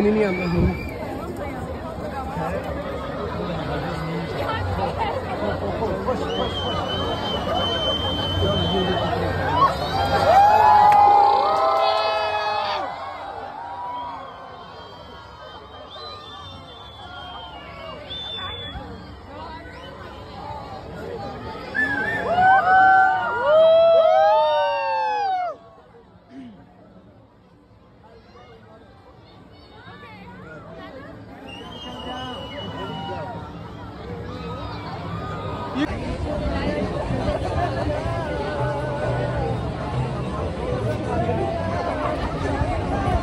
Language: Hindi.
फ़ोन ही नहीं आता।